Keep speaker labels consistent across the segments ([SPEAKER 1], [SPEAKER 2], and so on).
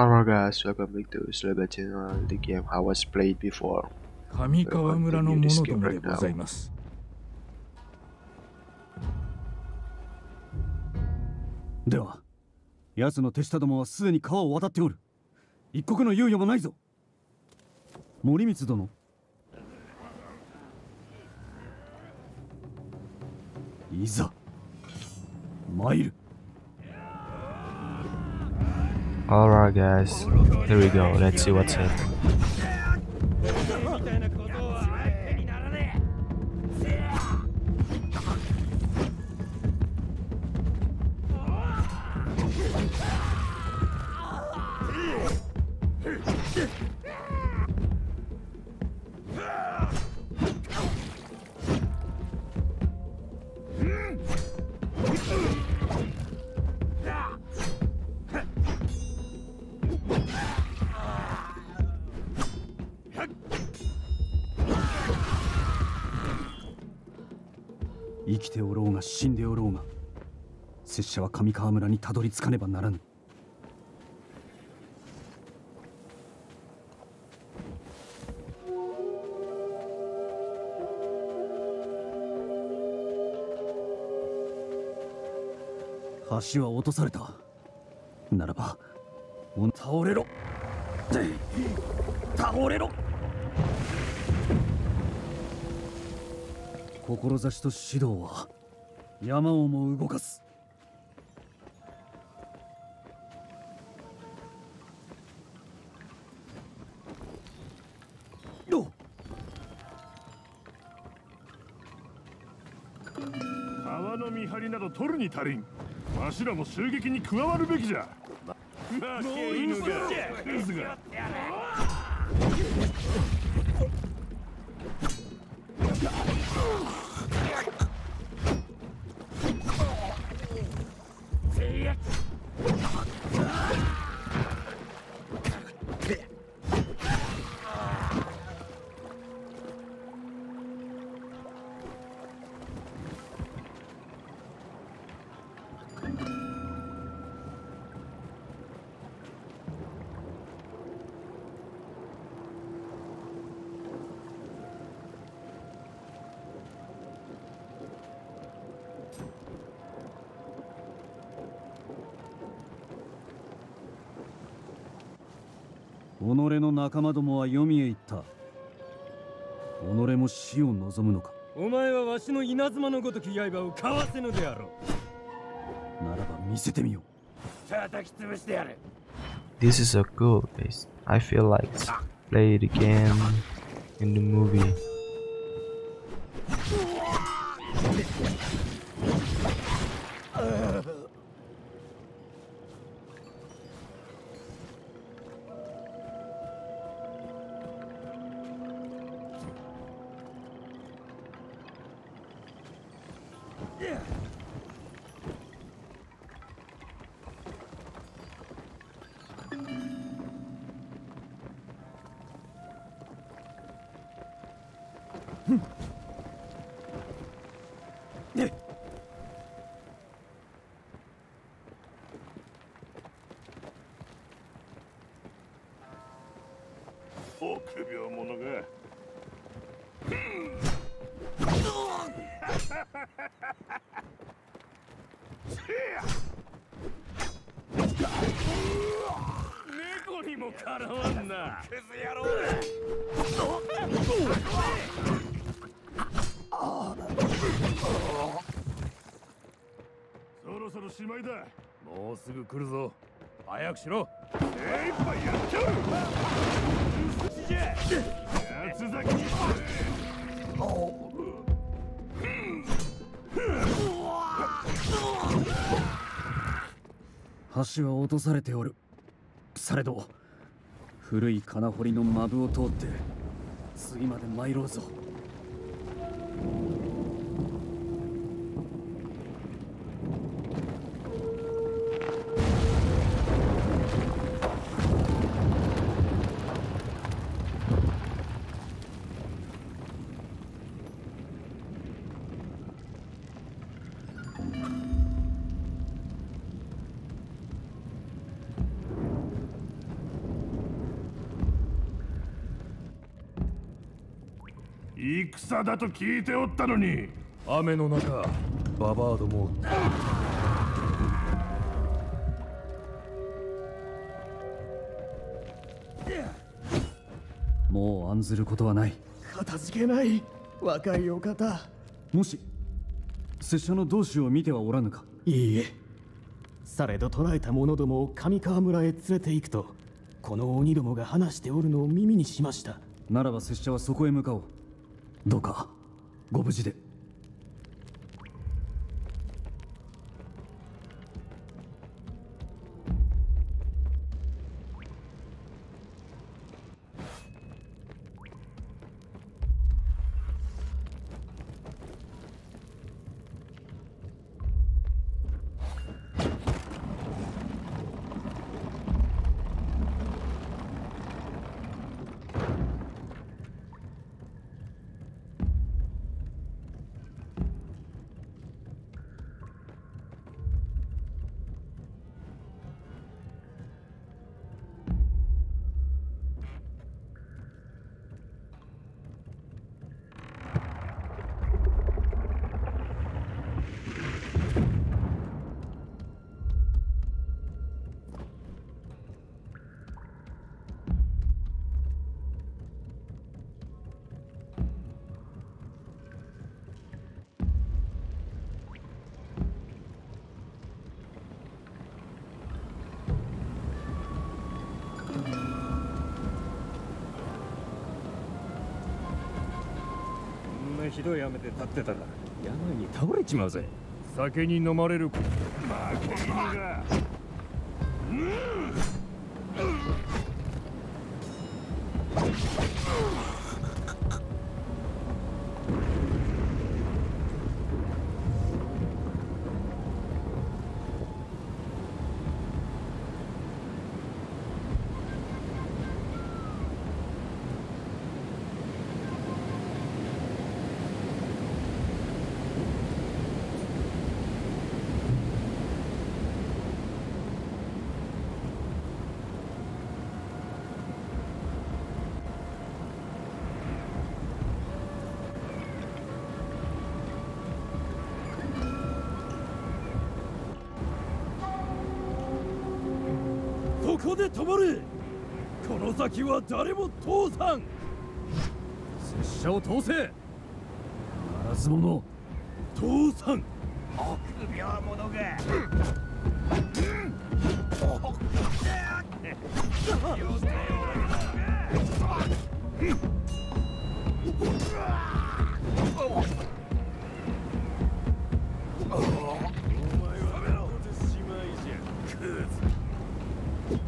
[SPEAKER 1] Hello guys, welcome back to Slava channel. The game I was played before.
[SPEAKER 2] 上川村の者どもでございます。
[SPEAKER 3] では奴の手下どもはすでに川を渡っておる一刻の猶予もないぞ森光殿いざ参る
[SPEAKER 1] Alright guys, here we go. Let's see what's happening.
[SPEAKER 3] 死んでおろうが拙者は上川村にたどり着かねばならぬ。橋は落とされた。ならばお倒れろ。倒れろ。志と指導は山をも動かす。
[SPEAKER 4] 川の見張りなど取るに足りん。わしらも襲撃に加わるべきじゃ。負け犬がクズが。
[SPEAKER 3] 己の仲間どもは読みへ行った己も死を望むのか
[SPEAKER 2] お前はわしの稲妻のごとき刃をかわせぬであろう。
[SPEAKER 3] ならば見せてみよ
[SPEAKER 2] 叩き潰してやる。
[SPEAKER 1] This is so cool, guys. I feel like play the game in the movie.
[SPEAKER 4] 臆病者が猫にもかなわんなクズ野郎そろそろしまいだもう。すぐ来るぞ早くしろ精一杯やっちゃう。口じゃ八つ咲きに
[SPEAKER 3] 橋は落とされておるされど古い金掘りのマブを通って次まで参ろうぞ。
[SPEAKER 4] 戦だと聞いておったのに。雨の中ババアども
[SPEAKER 3] もう案ずることはない。
[SPEAKER 5] 片付けない。若いお方。
[SPEAKER 3] もし拙者の同志を見てはおらぬか。
[SPEAKER 5] いいえ。されど捕らえた者どもを上川村へ連れて行くとこの鬼どもが話しておるのを耳にしました。
[SPEAKER 3] ならば拙者はそこへ向かおうどうかご無事で。
[SPEAKER 2] ひどい雨で立ってたら病に倒れちまうぜ。
[SPEAKER 4] 酒に飲まれる負け犬が
[SPEAKER 2] こで止まれこの先は誰も通さん。
[SPEAKER 3] 拙者を通せ。者
[SPEAKER 2] 通さん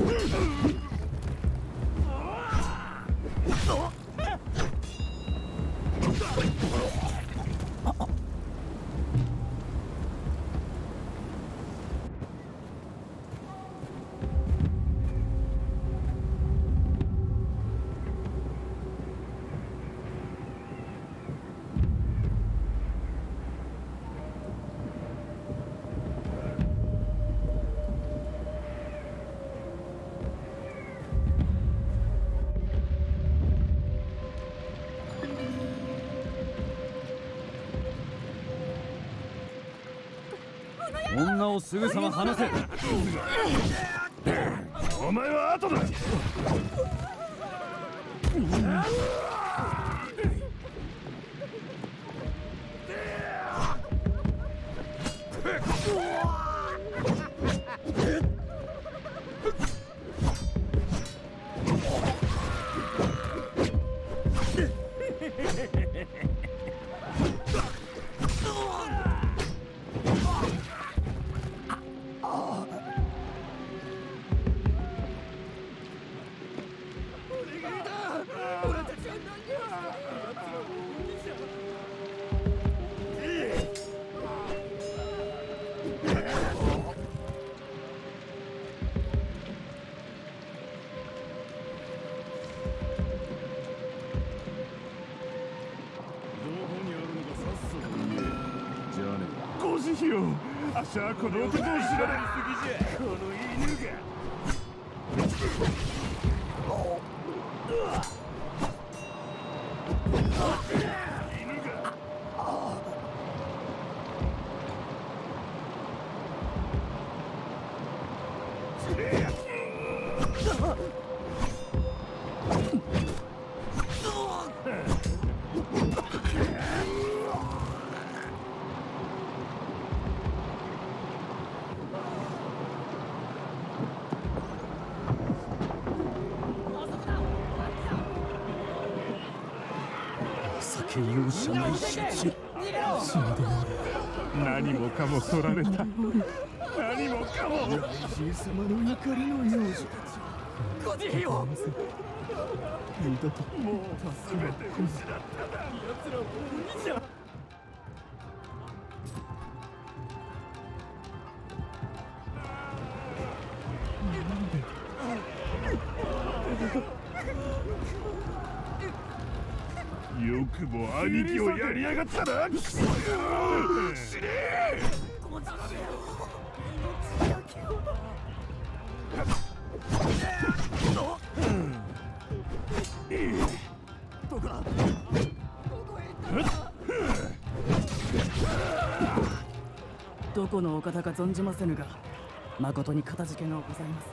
[SPEAKER 2] Hmm.
[SPEAKER 3] 女をすぐさま離せ。
[SPEAKER 4] お前は後だ。をあっしはこの男を知られるすぎじゃこの犬が。
[SPEAKER 3] 酒容赦ないし
[SPEAKER 4] 何もかも取られた。何もかも。
[SPEAKER 5] じい様の怒りの幼児
[SPEAKER 2] 個人よ。
[SPEAKER 4] もう全て失っただよくも兄貴をやりやがったな。クソ野郎死ね
[SPEAKER 6] どこのお方か存じませぬが誠に片付けがございます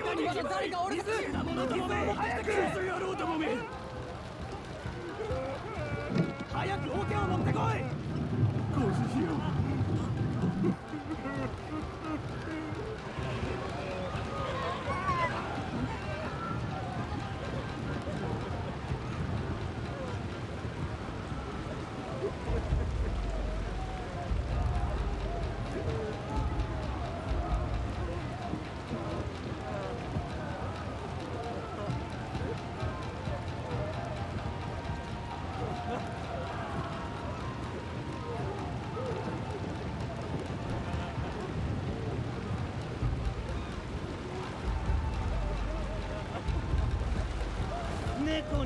[SPEAKER 2] 中にまだ誰かおるはず者どもめ早くクソ野郎どもめ早く桶を持ってこい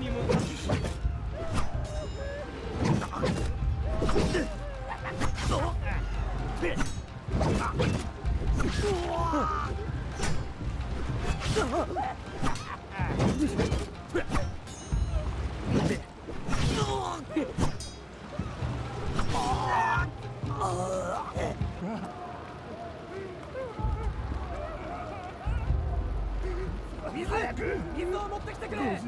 [SPEAKER 2] 猫にも水水を持ってきてくれ。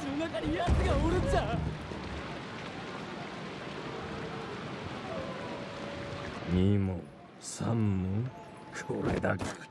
[SPEAKER 4] う
[SPEAKER 6] ちの中に奴がおるんじゃ。
[SPEAKER 4] 二も三もこれだ
[SPEAKER 2] け。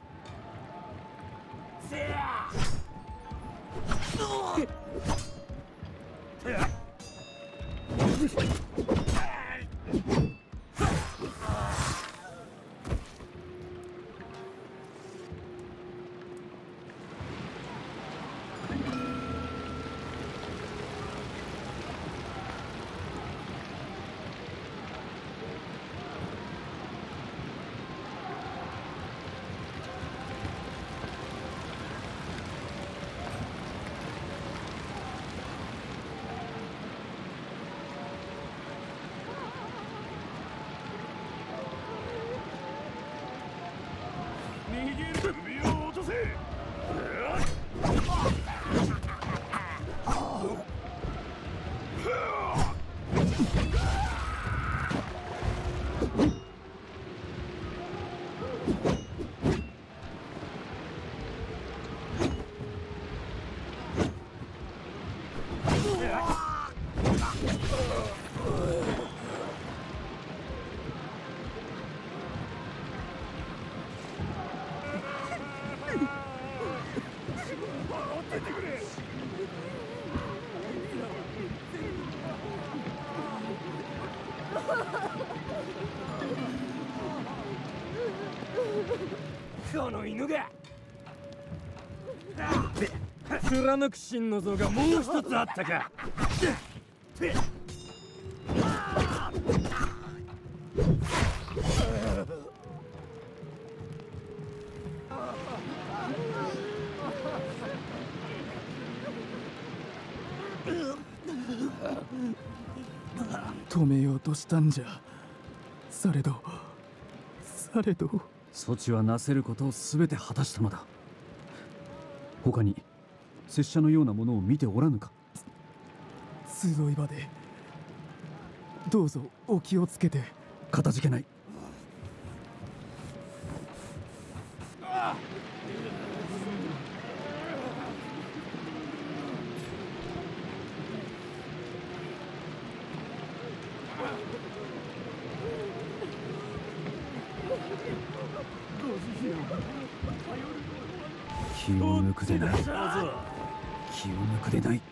[SPEAKER 2] 貫く真の像がもう一つあったか。
[SPEAKER 5] 止めようとしたんじゃ。されど。されど。
[SPEAKER 3] 措置はなせることを全て果たしたのだ。他に拙者のようなものを見ておらぬか。
[SPEAKER 5] 集い場でどうぞお気をつけて。
[SPEAKER 3] かたじけない。気を抜くでな。い気を抜くでない。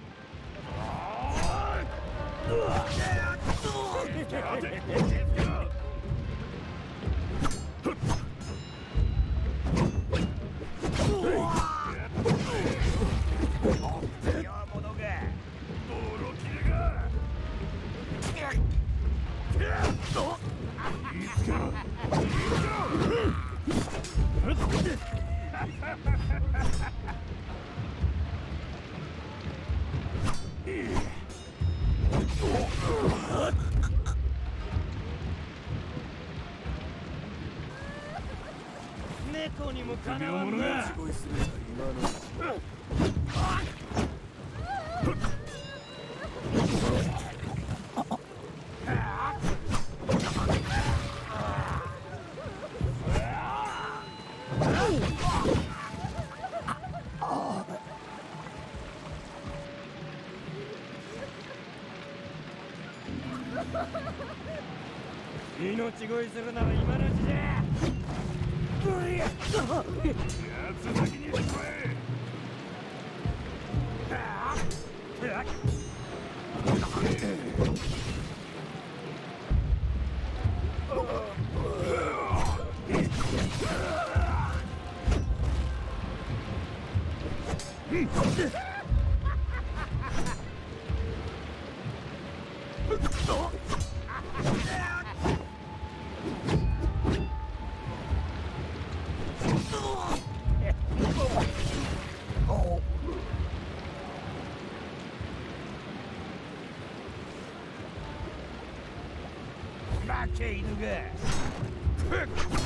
[SPEAKER 2] 命乞いするなら今のうちじゃ奴先にしまえ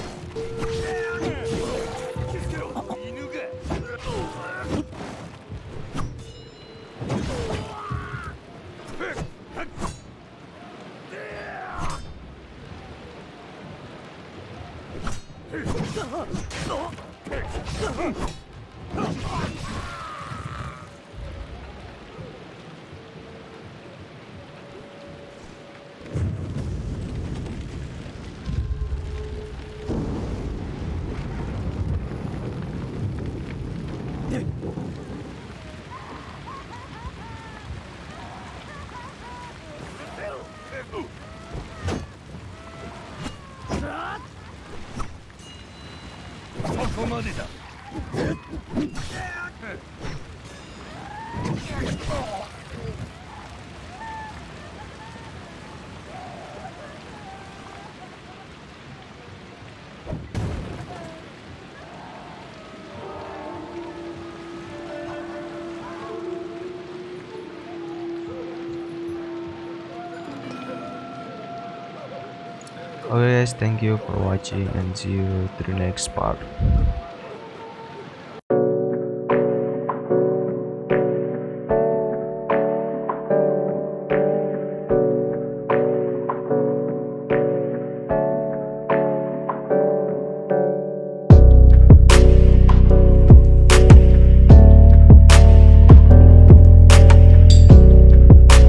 [SPEAKER 1] Okay guys, thank you for watching and see you to the next part.